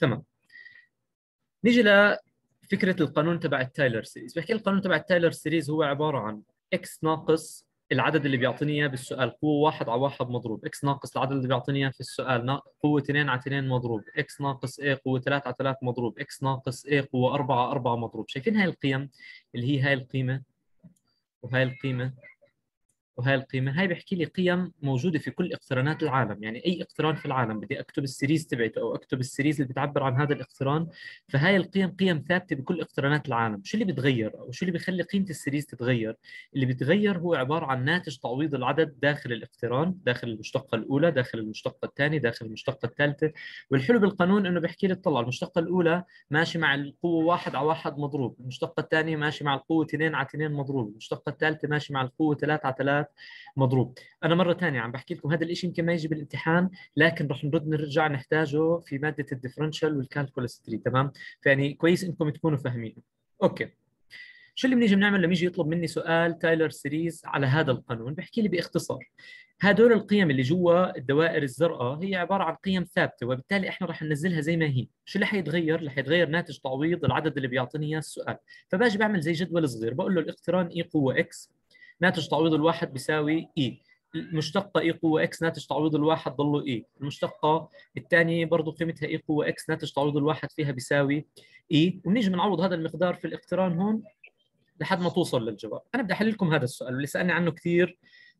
تمام. نيجي لفكره القانون تبع ال Taylor series بحكي القانون تبع التايلر سيريز هو عبارة عن x ناقص العدد اللي بيعطيني إياه بالسؤال. قوة 1 على 1 مضروب. x ناقص العدد اللي بيعطيني إياه في السؤال قوة 2 على 2 مضروب. x ناقص a قوة 3 على 3 مضروب. x ناقص a قوة 4 على 4 مضروب. شايفين هاي القيم؟ اللي هي هاي القيمة؟ وهاي القيمة وهي القيمة. هاي بيحكي لي قيم موجودة في كل اقترانات العالم. يعني أي اقتران في العالم بدي أكتب ال series تبعته أو أكتب ال series اللي بتعبر عن هذا الاقتران فهاي القيم قيم ثابتة بكل اقترانات العالم. شو اللي بيتغير أو شو اللي بيخلي قيمة السيريز تتغير؟ اللي بيتغير هو عبارة عن ناتج تعويض العدد داخل الاقتران داخل المشتقة الأولى داخل المشتقة الثانية داخل المشتقة الثالثة. والحلو بالقانون إنه بيحكي لي طلع المشتقة الأولى ماشي مع القوة 1 على 1 مضروب المشتقة الثانية ماشي مع القوة 2 على 2 مضروب المشتقة الثالثة ماشي مع القوة 3 على 3 مضروب. أنا مرة ثانية عم بحكي لكم هذا الشيء يمكن ما يجي بالامتحان لكن رح نرد نرجع نحتاجه في مادة ال differential وال calculus 3 تمام؟ فيعني كويس إنكم تكونوا فاهمين. Okay. شو اللي بنيجي بنعمل لما يجي يطلب مني سؤال Taylor series على هذا القانون؟ بحكي لي باختصار. هدول القيم اللي جوا الدوائر الزرقاء هي عبارة عن قيم ثابتة وبالتالي إحنا رح ننزلها زي ما هي. شو اللي حيتغير؟ اللي حيتغير ناتج تعويض العدد اللي بيعطيني إياه السؤال. فباجي بعمل زي جدول صغير بقول له الاقتران e قوة x ناتج تعويض الواحد بيساوي e المشتقة e قوة x ناتج تعويض الواحد ضله e المشتقة الثانية برضه قيمتها e قوة x ناتج تعويض الواحد فيها بيساوي e ونيجي بنعوض هذا المقدار في الاقتران هون لحد ما توصل للجواب. أنا بدي احل لكم هذا السؤال اللي سألني عنه كثير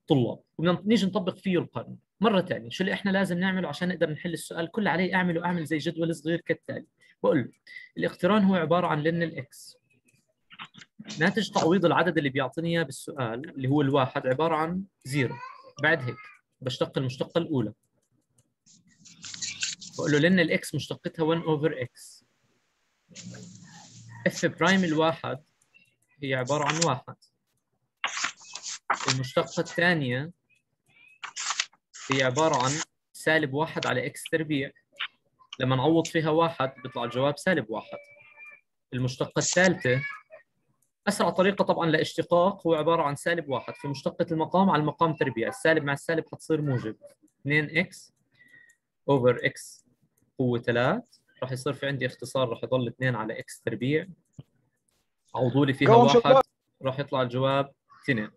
طلاب. وبدنا نيجي نطبق فيه القانون. مرة ثانية شو اللي إحنا لازم نعمله عشان نقدر نحل السؤال؟ كل علي أعمله أعمل زي جدول صغير كالتالي. بقول له الاقتران هو عبارة عن ln ال x ناتج تعويض العدد اللي بيعطيني إياه بالسؤال اللي هو الواحد عبارة عن zero. بعد هيك بشتق المشتقة الأولى. بقول له ln ال x مشتقتها 1 over x f prime الواحد هي عبارة عن واحد. المشتقة الثانية هي عبارة عن سالب واحد على x تربيع. لما نعوض فيها واحد بيطلع الجواب سالب واحد. المشتقة الثالثة أسرع طريقة طبعا لاشتقاق هو عبارة عن سالب واحد. في مشتقة المقام على المقام تربيع السالب مع السالب حتصير موجب. 2 x over x قوة 3 راح يصير في عندي اختصار راح يضل 2 على x تربيع. عوضوا لي فيها واحد. راح يطلع الجواب 2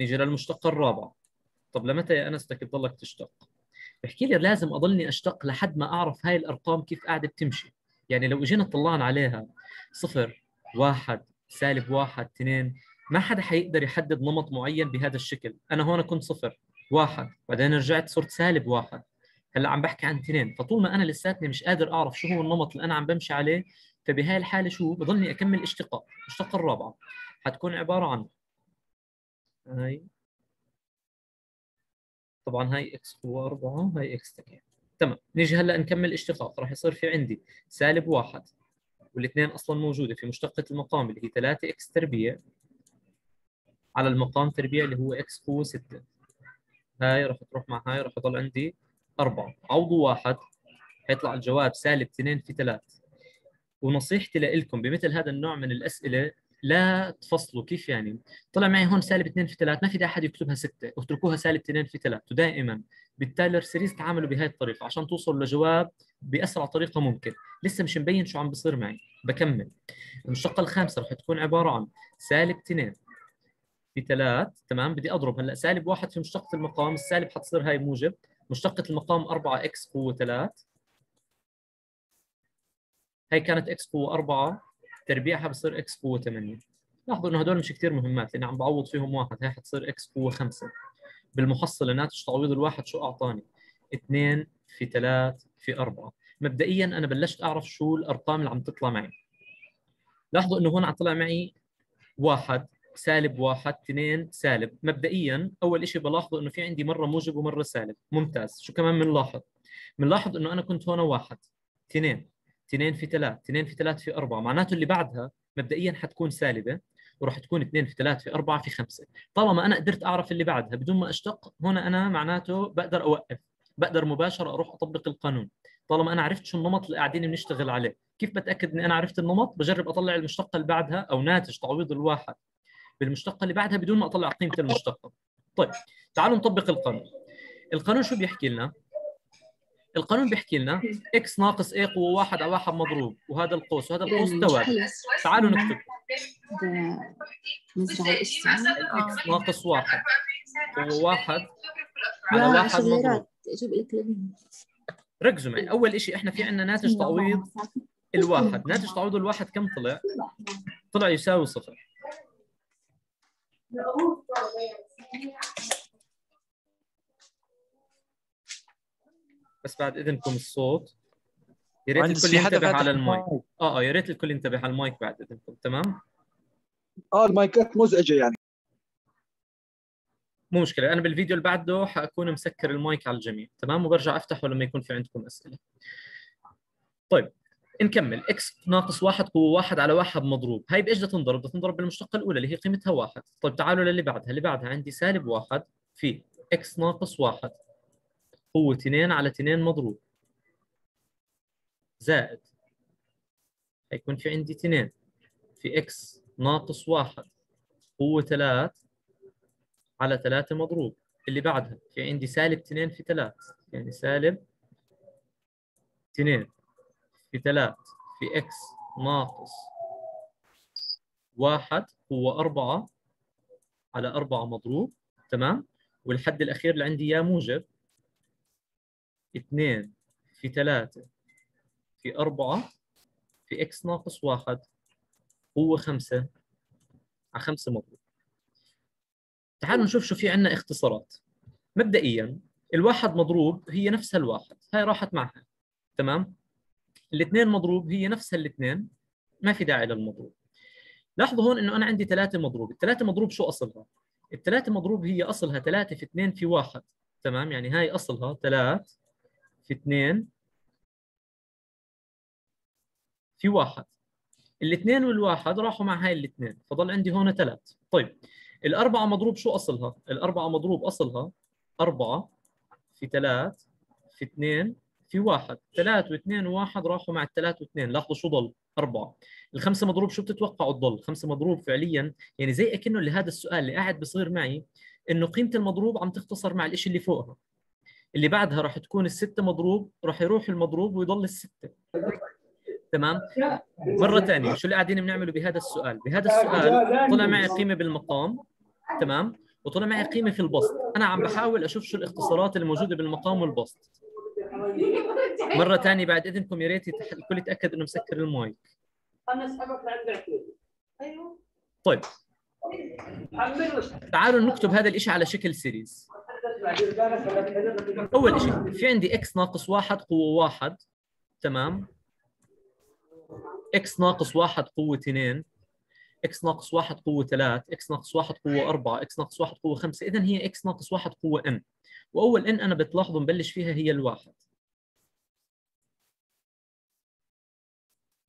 نيجي للمشتقة الرابعة. طب لمتى يا أنس بدك تضلك تشتق؟ بحكي لي لازم أضلني أشتق لحد ما أعرف هاي الأرقام كيف قاعدة بتمشي. يعني لو اجينا طلعنا عليها صفر واحد سالب واحد اثنين ما حدا حيقدر يحدد نمط معين بهذا الشكل. أنا هون كنت صفر واحد بعدين رجعت صرت سالب واحد. هلأ عم بحكي عن اثنين. فطول ما أنا لساتني مش قادر أعرف شو هو النمط اللي أنا عم بمشي عليه فبهاي الحالة شو؟ بضلني أكمل اشتقاق. الاشتقاق الرابعة. حتكون عبارة عن هاي طبعا هاي إكس هو 4 هاي إكس تكين تمام. نيجي هلا نكمل اشتقاق راح يصير في عندي سالب واحد والاثنين أصلا موجودة في مشتقة المقام اللي هي 3 إكس تربيع على المقام تربيع اللي هو إكس قوة 6 هاي راح تروح مع هاي راح يضل عندي 4 عوضوا واحد حيطلع الجواب سالب 2 في 3 ونصيحتي لكم بمثل هذا النوع من الأسئلة لا تفصلوا كيف يعني؟ طلع معي هون سالب 2 في 3 ما في أحد يكتبها 6 اتركوها سالب 2 في 3 ودائما بال Taylor series تعاملوا بهي الطريقة عشان توصلوا لجواب بأسرع طريقة ممكن. لسه مش مبين شو عم بصير معي بكمل. المشتقه الخامسة رح تكون عبارة عن سالب 2 في 3 تمام؟ بدي أضرب هلأ سالب 1 في مشتقة المقام السالب حتصير هاي موجب. مشتقة المقام 4 x قوة 3 هاي كانت x قوة 4 تربيعها بصير x قوة 8 لاحظوا إنه هدول مش كثير مهمات لاني عم بعوض فيهم واحد هاي حتصير x قوة 5 بالمحصله ناتج تعويض الواحد شو أعطاني؟ 2 في 3 في 4 مبدئيا أنا بلشت أعرف شو الأرقام اللي عم تطلع معي. لاحظوا إنه هون عم طلع معي واحد سالب واحد اثنين سالب. مبدئيا أول شيء بلاحظه إنه في عندي مرة موجب ومرة سالب. ممتاز. شو كمان بنلاحظ؟ بنلاحظ إنه أنا كنت هون واحد اثنين. اثنين في ثلاث اثنين في ثلاث في أربعة معناته اللي بعدها مبدئيا حتكون سالبة وراح تكون 2 في 3 في 4 في 5 طالما أنا قدرت أعرف اللي بعدها بدون ما أشتق هنا أنا معناته بقدر أوقف بقدر مباشرة أروح أطبق القانون. طالما أنا عرفت شو النمط اللي قاعدين بنشتغل عليه. كيف بتأكد إني أنا عرفت النمط؟ بجرب أطلع المشتقه اللي بعدها أو ناتج تعويض الواحد بالمشتقه اللي بعدها بدون ما أطلع قيمة المشتقه طيب تعالوا نطبق القانون. القانون شو بيحكي لنا؟ القانون بيحكي لنا x ناقص a قوة واحد على واحد مضروب وهذا القوس وهذا القوس توازي تعالوا نكتب. x ناقص واحد. قوة واحد على واحد مضروب. ركزوا معي. أول شيء إحنا في عندنا ناتج تعويض الواحد. ناتج تعويض الواحد كم طلع؟ طلع يساوي صفر. بس بعد إذنكم الصوت. يا ريت الكل ينتبه على المايك. آه آه يا ريت الكل ينتبه على المايك بعد إذنكم. تمام؟ آه المايكات مزعجة يعني. مو مشكلة. أنا بالفيديو اللي بعده حأكون مسكر المايك على الجميع. تمام؟ وبرجع افتحه لما يكون في عندكم أسئلة. طيب نكمل. x ناقص واحد قوة واحد على واحد مضروب. هاي بإيش بدها تنضرب؟ بدها تنضرب بالمشتقة الأولى اللي هي قيمتها واحد. طيب تعالوا للي بعدها. اللي بعدها عندي سالب واحد في x ناقص واحد. قوة 2 على 2 مضروب. زائد حيكون في عندي 2 في x ناقص 1 قوة 3 على 3 مضروب. اللي بعدها في عندي سالب 2 في 3 يعني سالب 2 في 3 في إكس ناقص 1 قوة 4 على 4 مضروب. تمام؟ والحد الأخير اللي عندي يا موجب. 2 في 3 في 4 في x ناقص 1 هو 5 على 5 مضروب تعالوا نشوف شو في عندنا اختصارات. مبدئيا الواحد مضروب هي نفسها الواحد. هاي راحت معها. تمام؟ الاثنين مضروب هي نفسها الاثنين. ما في داعي للمضروب. لاحظوا هون إنه أنا عندي ثلاثة مضروب. الثلاثة مضروب شو أصلها؟ الثلاثة مضروب هي أصلها ثلاثة في اثنين في واحد. تمام؟ يعني هاي أصلها ثلاث في اثنين في واحد. الاثنين والواحد راحوا مع هاي الاثنين فضل عندي هون ثلاث. طيب الأربعة مضروب شو أصلها؟ الأربعة مضروب أصلها أربعة في ثلاث في اثنين في واحد. ثلاث واثنين وواحد راحوا مع الثلاث واثنين. لاحظوا شو ضل؟ أربعة. الخمسة مضروب شو بتتوقعوا تضل؟ خمسة مضروب فعليا. يعني زي أكنه اللي هذا السؤال اللي قاعد بصير معي إنه قيمة المضروب عم تختصر مع الإشي اللي فوقها. اللي بعدها راح تكون الستة مضروب راح يروح المضروب ويضل الستة تمام؟ مرة ثانية شو اللي قاعدين بنعمله بهذا السؤال؟ بهذا السؤال طلع معي قيمة بالمقام تمام؟ وطلع معي قيمة في البسط. أنا عم بحاول أشوف شو الاختصارات الموجودة بالمقام والبسط. مرة ثانية بعد إذنكم يا ريت الكل يتأكد إنه مسكر المايك. طيب. تعالوا نكتب هذا الإشي على شكل series أول شيء في عندي x ناقص واحد قوة واحد تمام؟ إكس ناقص واحد قوة اثنين إكس ناقص واحد قوة ثلاث إكس ناقص واحد قوة أربعة إكس ناقص واحد قوة خمسة. اذا هي x ناقص واحد قوة n وأول n أنا بتلاحظوا نبلش فيها هي الواحد.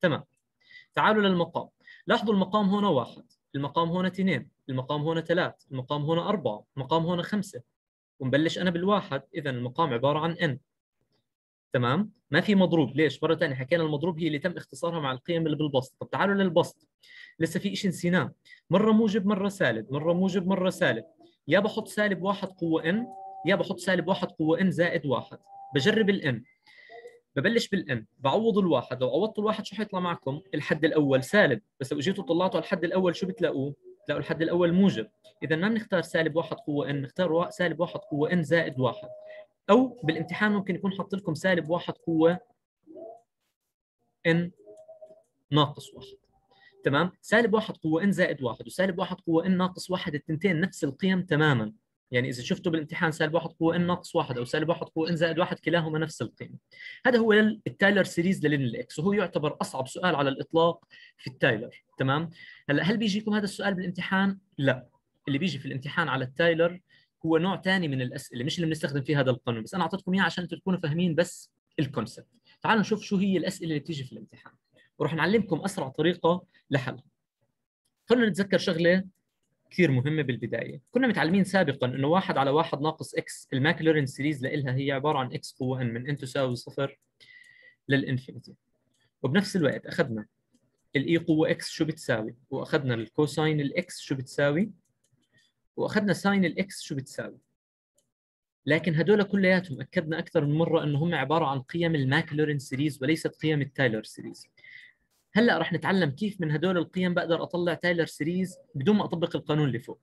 تمام. تعالوا للمقام. لاحظوا المقام هنا واحد المقام هنا اثنين المقام هنا ثلاث المقام هنا أربعة المقام هنا خمسة. ونبلش أنا بالواحد. اذا المقام عبارة عن n. تمام؟ ما في مضروب. ليش؟ مرة ثانية حكينا المضروب هي اللي تم اختصارها مع القيم اللي بالبسط. طب تعالوا للبسط. لسه في شيء نسيناه. مرة موجب مرة سالب. مرة موجب مرة سالب. يا بحط سالب واحد قوة n يا بحط سالب واحد قوة n زائد واحد. بجرب الان ببلش بالان بعوض الواحد. لو عوضت الواحد شو حيطلع معكم؟ الحد الأول سالب. بس لو اجيتوا طلعتوا على الحد الأول شو بتلاقوه؟ بتلاقوا الحد الأول موجب. إذا ما بنختار سالب واحد قوة n نختار سالب واحد قوة n زائد واحد. أو بالامتحان ممكن يكون حاط لكم سالب واحد قوة n ناقص واحد. تمام؟ سالب واحد قوة n زائد واحد وسالب واحد قوة n ناقص واحد التنتين نفس القيم تماما. يعني إذا شفتوا بالامتحان سالب واحد قوه n ناقص واحد أو سالب واحد قوه n زائد واحد كلاهما نفس القيمة. هذا هو ال Taylor series لل ln ال x وهو يعتبر أصعب سؤال على الإطلاق في ال Taylor تمام؟ هلأ هل بيجيكم هذا السؤال بالامتحان؟ لا. اللي بيجي في الامتحان على ال Taylor هو نوع ثاني من الأسئلة مش اللي بنستخدم فيه هذا القانون بس أنا أعطيتكم إياه عشان تكونوا فاهمين بس ال concept تعالوا نشوف شو هي الأسئلة اللي بتيجي في الامتحان. وراح نعلمكم أسرع طريقة لحلها. خلونا نتذكر شغلة كثير مهمة بالبداية. كنا متعلمين سابقا إنه واحد على واحد ناقص x ال Maclaurin series لها هي عبارة عن x قوة n من n تساوي صفر لل infinity. وبنفس الوقت أخذنا ال e قوة x شو بتساوي؟ وأخذنا ال cosine ال x شو بتساوي؟ وأخذنا sine ال x شو بتساوي؟ لكن هدول كلياتهم أكدنا أكثر من مرة إنه هم عبارة عن قيم ال Maclaurin series وليست قيم ال Taylor series هلأ رح نتعلم كيف من هدول القيم بقدر أطلع Taylor series بدون ما أطبق القانون اللي فوق.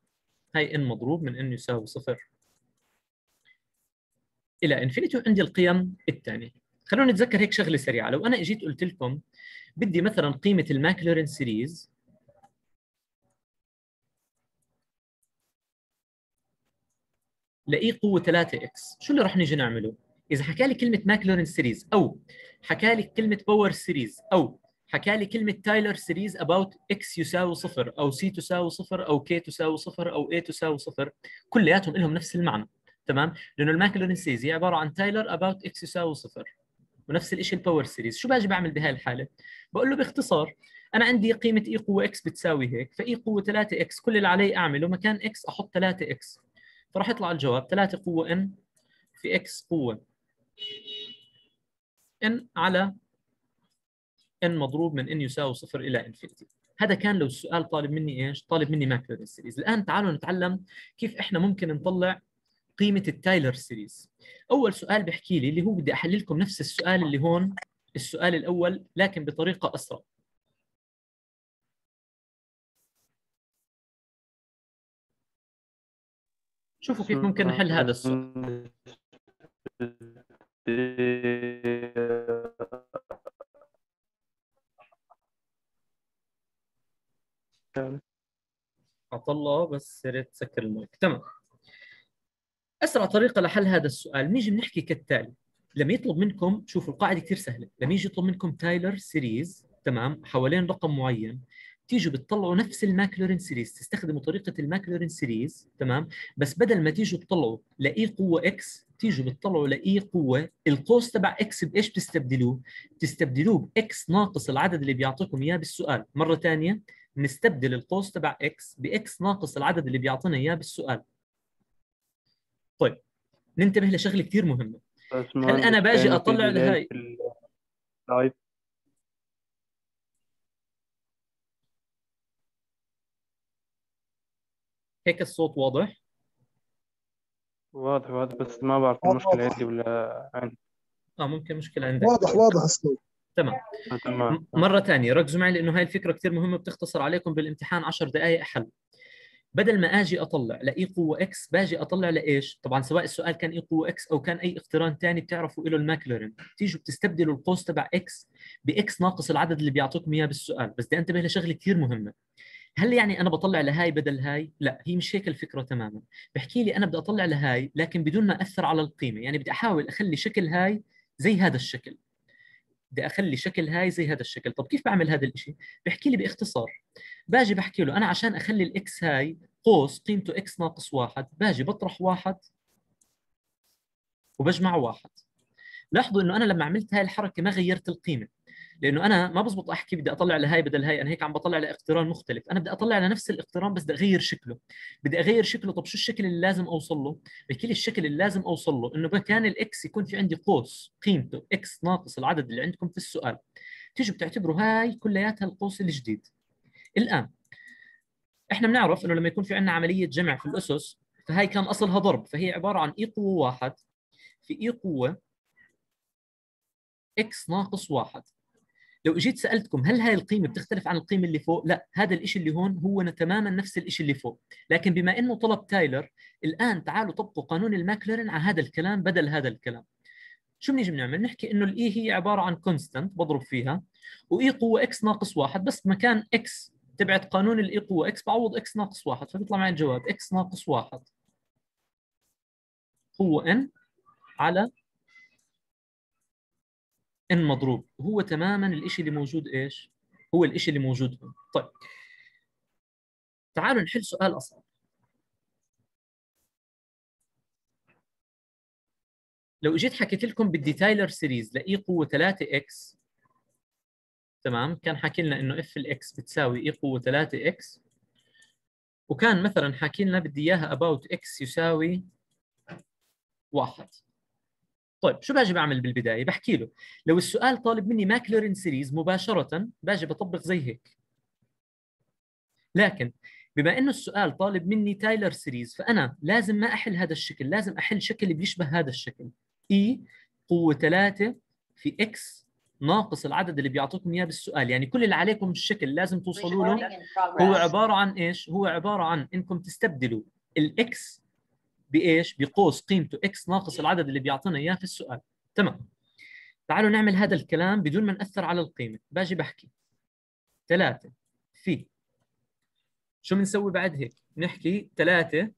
هاي n مضروب من n يساوي صفر. إلى infinity وعندي القيم الثانية. خلونا نتذكر هيك شغلة سريعة. لو أنا اجيت قلت لكم بدي مثلا قيمة ال Maclaurin series ل e قوة 3 x. شو اللي رح نيجي نعمله؟ إذا حكى لي كلمة Maclaurin series أو حكى لي كلمة power series أو حكى لي كلمة Taylor series about x يساوي صفر أو سي تساوي صفر أو k تساوي صفر أو a تساوي صفر. كلياتهم لهم نفس المعنى تمام؟ لأنه ال Maclaurin series هي عبارة عن Taylor about x يساوي صفر ونفس الشيء ال power series شو باجي بعمل بهاي الحالة؟ بقول له باختصار أنا عندي قيمة e قوة x بتساوي هيك ف e قوة 3 x كل اللي علي أعمله مكان إكس أحط 3 إكس فراح يطلع الجواب 3 قوة n في x قوة n على n مضروب من n يساوي صفر إلى infinity هذا كان لو السؤال طالب مني إيش؟ طالب مني Maclaurin series، الآن تعالوا نتعلم كيف إحنا ممكن نطلع قيمة ال Taylor series. أول سؤال بحكي لي اللي هو بدي أحل لكم نفس السؤال اللي هون السؤال الأول لكن بطريقة أسرع. شوفوا كيف ممكن نحل هذا السؤال. عطله بس يا ريت تسكر المايك. تمام. أسرع طريقة لحل هذا السؤال. نيجي بنحكي كالتالي. لما يطلب منكم شوفوا القاعدة كثير سهلة. لما يجي يطلب منكم Taylor series تمام حوالين رقم معين تيجوا بتطلعوا نفس ال Maclaurin series. تستخدموا طريقة ال Maclaurin series تمام؟ بس بدل ما تيجوا تطلعوا ل e قوة x تيجوا بتطلعوا ل e قوة القوس تبع x بإيش بتستبدلوه؟ بتستبدلوه ب x ناقص العدد اللي بيعطيكم إياه بالسؤال. مرة ثانية نستبدل القوس تبع إكس باكس ناقص العدد اللي بيعطينا إياه بالسؤال. طيب ننتبه لشغلة كثير مهمة. هل أنا بأجي أطلع لهي؟ هيك الصوت واضح؟ واضح واضح بس ما بعرف المشكلة عندي ولا عندي. آه ممكن مشكلة عندك. واضح واضح الصوت تمام تمام مرة ثانية ركزوا معي لأنه هاي الفكرة كثير مهمة بتختصر عليكم بالامتحان 10 دقائق حل بدل ما آجي أطلع ل e قوة x باجي أطلع لإيش؟ طبعا سواء السؤال كان e قوة x أو كان أي اقتران ثاني بتعرفوا له ال Maclaurin، تيجوا بتستبدلوا القوس تبع إكس باكس ناقص العدد اللي بيعطوكم اياه بالسؤال، بس بدي أنتبه لشغلة كثير مهمة. هل يعني أنا بطلع لهاي بدل هاي؟ لا هي مش هيك الفكرة تماما، بحكي لي أنا بدي أطلع لهاي لكن بدون ما أثر على القيمة، يعني بدي أحاول أخلي شكل هاي زي هذا الشكل. بدي أخلي شكل هاي زي هذا الشكل. طب كيف بعمل هذا الشيء بحكي لي باختصار. باجي بحكي له أنا عشان أخلي ال x هاي قوس قيمته x ناقص واحد باجي بطرح واحد وبجمع واحد. لاحظوا إنه أنا لما عملت هاي الحركة ما غيرت القيمة. لأنه أنا ما بزبط أحكي بدي أطلع لهي بدل هاي أنا هيك عم بطلع لاقتران مختلف. أنا بدي أطلع لنفس الاقتران بس بدي أغير شكله. بدي أغير شكله طب شو الشكل اللي لازم أوصل له؟ بحكي لي الشكل اللي لازم أوصل له إنه مكان ال x يكون في عندي قوس قيمته x ناقص العدد اللي عندكم في السؤال. تيجوا بتعتبروا هاي كلياتها القوس الجديد. الآن إحنا بنعرف إنه لما يكون في عندنا عملية جمع في الأسس فهي كان أصلها ضرب فهي عبارة عن e قوة واحد. في e قوة x ناقص واحد. لو اجيت سألتكم هل هاي القيمة بتختلف عن القيمة اللي فوق؟ لا هذا الشيء اللي هون هو تماما نفس الشيء اللي فوق. لكن بما إنه طلب Taylor الآن تعالوا طبقوا قانون ال Maclaurin على هذا الكلام بدل هذا الكلام. شو بنيجي بنعمل؟ نحكي إنه ال e هي عبارة عن constant بضرب فيها و e قوة x ناقص واحد بس مكان x تبعت قانون الاي قوة إكس بعوض إكس ناقص واحد فبيطلع معي الجواب x ناقص واحد. قوة n على n مضروب. هو تماما الشيء اللي موجود إيش؟ هو الشيء اللي موجود هون. طيب. تعالوا نحل سؤال أصعب. لو إجيت حكيت لكم بدي Taylor series ل e قوة 3 x تمام؟ كان حاكي لنا إنه f ال x بتساوي e قوة 3 x. وكان مثلا حاكي لنا بدي إياها about x يساوي واحد. طيب شو باجي بعمل بالبداية؟ بحكي له لو السؤال طالب مني Maclaurin series مباشرة باجي بطبق زي هيك. لكن بما إنه السؤال طالب مني Taylor series فأنا لازم ما أحل هذا الشكل لازم أحل شكل بيشبه هذا الشكل. e قوة 3 في x ناقص العدد اللي بيعطيكم إياه بالسؤال. يعني كل اللي عليكم الشكل لازم توصلوا له. هو عبارة عن إيش؟ هو عبارة عن إنكم تستبدلوا ال x بإيش؟ بقوس قيمته x ناقص العدد اللي بيعطينا إياه في السؤال. تمام. تعالوا نعمل هذا الكلام بدون ما نأثر على القيمة. باجي بحكي. 3 في. شو بنسوي بعد هيك؟ نحكي 3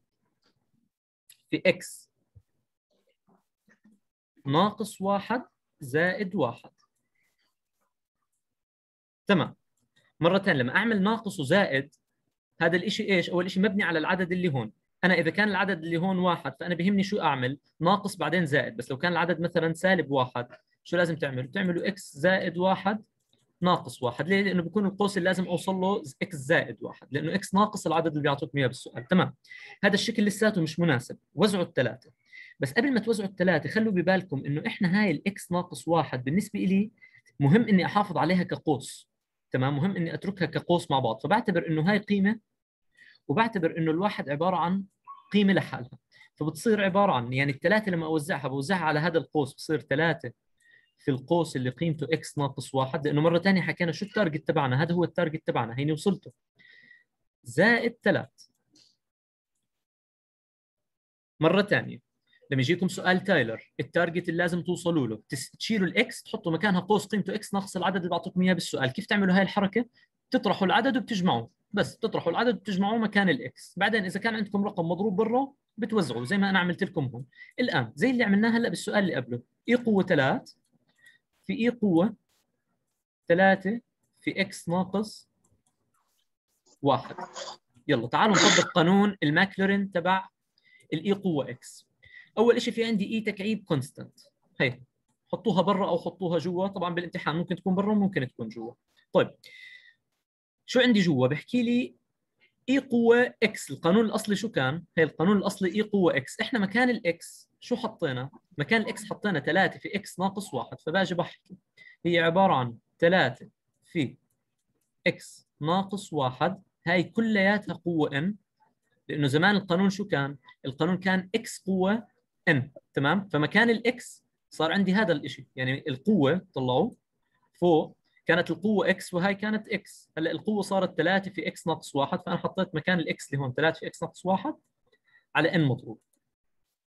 في إكس ناقص واحد زائد واحد. تمام. مرة ثانية لما أعمل ناقص وزائد هذا الإشي إيش؟ أول إشي مبني على العدد اللي هون. أنا إذا كان العدد اللي هون واحد فأنا بهمني شو أعمل؟ ناقص بعدين زائد بس لو كان العدد مثلا سالب واحد شو لازم تعملوا؟ تعملوا x زائد واحد ناقص واحد. ليه؟ لأنه بيكون القوس اللي لازم أوصل له x زائد واحد لأنه x ناقص العدد اللي بيعطوكم إياه بالسؤال. تمام. هذا الشكل لساته مش مناسب. وزعوا الثلاثة بس قبل ما توزعوا الثلاثة خلوا ببالكم إنه إحنا هاي ال x ناقص واحد بالنسبة إلي مهم إني أحافظ عليها كقوس. تمام؟ مهم إني أتركها كقوس مع بعض. فبعتبر إنه هاي قيمة وبعتبر إنه الواحد عبارة عن قيمة لحالها. فبتصير عبارة عن يعني الثلاثة لما أوزعها بوزعها على هذا القوس بصير ثلاثة في القوس اللي قيمته x ناقص واحد. لأنه مرة ثانية حكينا شو ال target تبعنا هذا هو ال target تبعنا هيني وصلته. زائد ثلاث. مرة ثانية لما يجيكم سؤال Taylor ال target اللي لازم توصلوا له تشيلوا ال x تحطوا مكانها قوس قيمته x ناقص العدد اللي بعطيكم إياه بالسؤال. كيف تعملوا هاي الحركة؟ تطرحوا العدد وبتجمعوه بس تطرحوا العدد وبتجمعوه مكان ال x بعدين إذا كان عندكم رقم مضروب برا بتوزعوا زي ما أنا عملت لكم هون. الآن زي اللي عملناه هلأ بالسؤال اللي قبله. e قوة 3 في e قوة 3 في x ناقص واحد. يلا تعالوا نطبق قانون ال Maclaurin تبع ال e قوة x أول شيء في عندي e تكعيب constant هي حطوها برا أو حطوها جوا. طبعا بالامتحان ممكن تكون برا وممكن تكون جوا. طيب شو عندي جوا؟ بحكي لي e قوة x القانون الأصلي شو كان؟ هي القانون الأصلي e قوة x إحنا مكان ال x شو حطينا؟ مكان الاكس حطينا 3 في إكس ناقص 1 فباجي بحكي. هي عبارة عن 3 في x ناقص 1 هاي كلياتها قوة n لأنه زمان القانون شو كان؟ القانون كان x قوة n تمام؟ فمكان ال x صار عندي هذا الشيء يعني القوة طلعوا فوق كانت القوة إكس وهي كانت إكس هلأ القوة صارت 3 في x ناقص 1 فأنا حطيت مكان ال x اللي هون 3 في x ناقص 1 على n مضروب.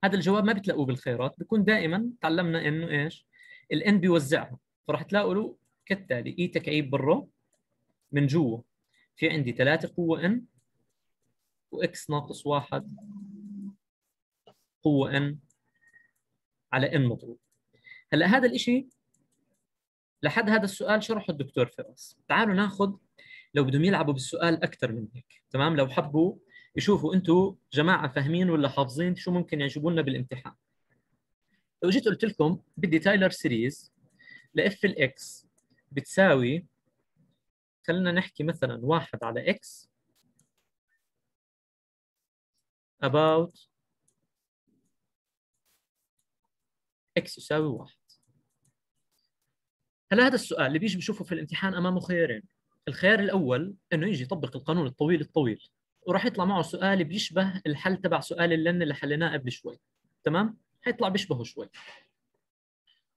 هذا الجواب ما بتلاقوه بالخيارات بيكون دائما تعلمنا إنه إيش؟ ال n بيوزعها فراح تلاقوا له كالتالي e تكعيب برا من جوا. في عندي 3 قوة n و x ناقص 1 قوة n على n مضروب. هلأ هذا الشيء لحد هذا السؤال شرحه الدكتور فراس؟ تعالوا ناخذ لو بدهم يلعبوا بالسؤال أكثر من هيك تمام؟ لو حبوا يشوفوا أنتم جماعة فاهمين ولا حافظين شو ممكن يجيبوا لنا بالامتحان. لو جيت قلت لكم بدي Taylor series ل f ال x بتساوي خلينا نحكي مثلا واحد على إكس about إكس يساوي واحد. هلا هذا السؤال اللي بيجي بشوفه في الامتحان أمامه خيارين. الخيار الأول إنه يجي يطبق القانون الطويل الطويل وراح يطلع معه سؤال بيشبه الحل تبع سؤال ال ln اللي حليناه قبل شوي تمام؟ حيطلع بيشبهه شوي.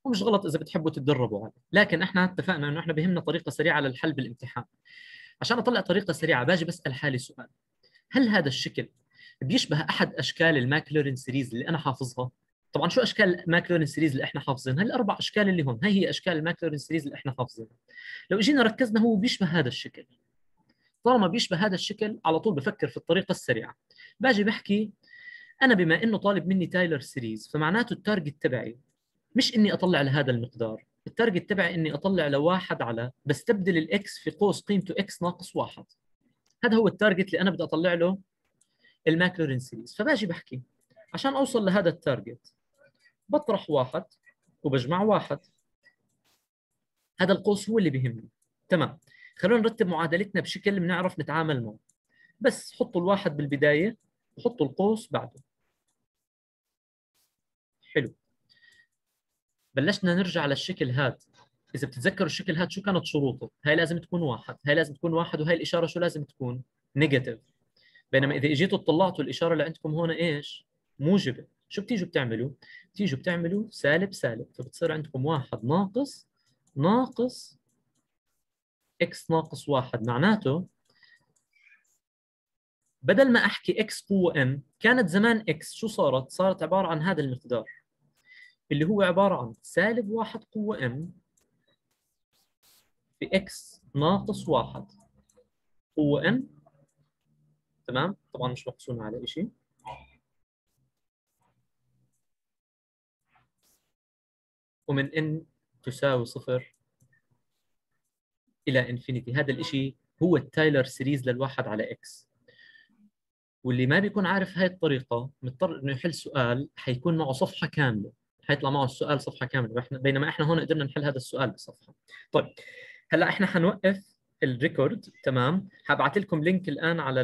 ومش غلط إذا بتحبوا تتدربوا عليه لكن إحنا اتفقنا إنه إحنا بهمنا طريقة سريعة للحل بالامتحان. عشان أطلع طريقة سريعة باجي بسأل حالي سؤال. هل هذا الشكل بيشبه أحد أشكال ال Maclaurin series اللي أنا حافظها؟ طبعا شو أشكال Maclaurin series اللي إحنا حافظينها؟ الأربع أشكال اللي هون هي هي أشكال ال Maclaurin series اللي إحنا حافظينها؟ لو إجينا ركزنا هو بيشبه هذا الشكل. طالما بيشبه هذا الشكل على طول بفكر في الطريقة السريعة. باجي بحكي أنا بما إنه طالب مني Taylor series فمعناته ال target تبعي مش إني أطلع لهذا المقدار. ال target تبعي إني أطلع لواحد على بستبدل ال x في قوس قيمته x ناقص واحد. هذا هو ال target اللي أنا بدي أطلع له ال Maclaurin series. فباجي بحكي عشان أوصل لهذا ال target بطرح واحد وبجمع واحد. هذا القوس هو اللي بيهمني. تمام. خلونا نرتب معادلتنا بشكل بنعرف نتعامل معه. بس حطوا الواحد بالبداية وحطوا القوس بعده. حلو. بلشنا نرجع للشكل هذا. إذا بتتذكروا الشكل هذا شو كانت شروطه؟ هاي لازم تكون واحد هاي لازم تكون واحد وهي الإشارة شو لازم تكون؟ نيجاتيف. بينما إذا إجيتوا طلعتوا الإشارة اللي عندكم هون إيش؟ موجبة. شو بتيجوا بتعملوا بتيجوا بتعملوا سالب سالب فبتصير عندكم واحد ناقص ناقص x ناقص واحد معناته بدل ما أحكي x قوة m كانت زمان x شو صارت؟ صارت عبارة عن هذا المقدار اللي هو عبارة عن سالب واحد قوة m في x ناقص واحد قوة m تمام؟ طبعا مش مقسومة على شيء ومن n تساوي صفر إلى infinity. هذا الشيء هو ال Taylor series للواحد على x. واللي ما بيكون عارف هاي الطريقة مضطر إنه يحل سؤال حيكون معه صفحة كاملة. حيطلع معه السؤال صفحة كاملة. بينما إحنا هون قدرنا نحل هذا السؤال بصفحة. طيب هلأ إحنا حنوقف ال record. تمام؟ حبعث لكم link الآن على